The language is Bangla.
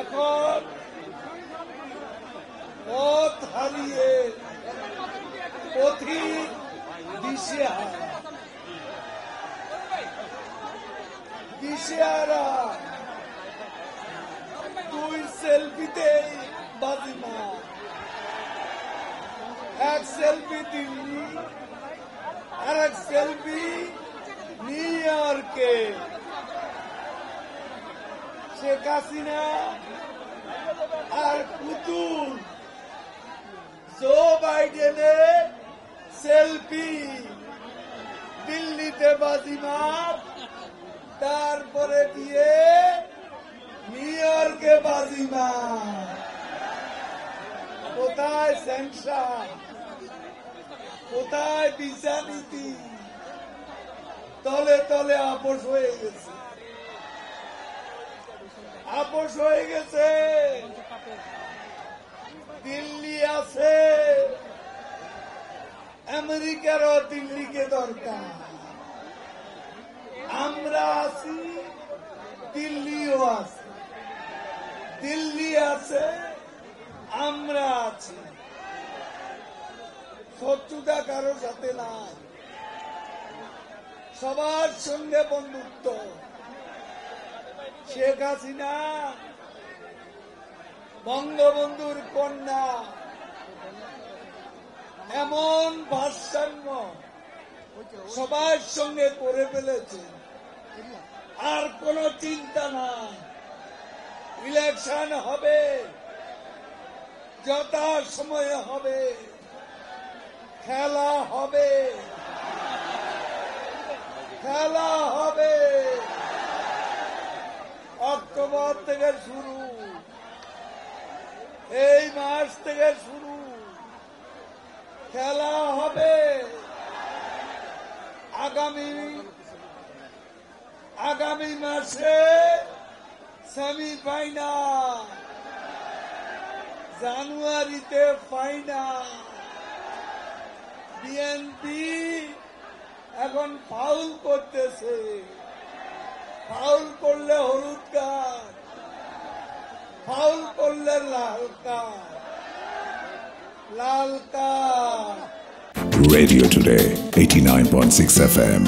এখন পথ হারিয়ে পথিক দিশেহারা। দিশেহারা। দুই সেলফিতেই বাজিমা। এক সেলফি দিল্লি আর এক সেলফি নিউ ইয়র্কে শেখ হাসিনা আর পুতুল। জো বাইডেনের সেলফি দিল্লিতে বাজিমার তারপরে দিয়ে নিউ ইয়র্কে বাজিমার কোথায় সেন্সার কোথায় বিচা নীতি তলে তলে আপোষ হয়ে গেছে। আপোষ হয়ে গেছে। দিল্লি আছে। আমেরিকারও দিল্লিকে দরকার। আমরা আছি, দিল্লিও আছে। দিল্লি আছে, আমরা আছি। শত্রুতা কারোর সাথে নাই। সবার সঙ্গে বন্ধুত্ব। শেখ হাসিনা, বঙ্গবন্ধুর কন্যা, এমন ভারসাম্য সবার সঙ্গে করে ফেলেছে। আর কোন চিন্তা নাই। ইলেকশন হবে যথা সময়ে হবে, খেলা হবে। খেলা হবে অক্টোবর থেকে শুরু। এই মাস থেকে শুরু। খেলা হবে। আগামী আগামী মাসে সেমিফাইনাল জানুয়ারিতে ফাইনাল বিএনপি এখন ফাউল করতেছে। ফাউল করলে হলুদ ফাউল করলে লাল কার্ড লাল কার্ড Radio Today, 89.6 FM.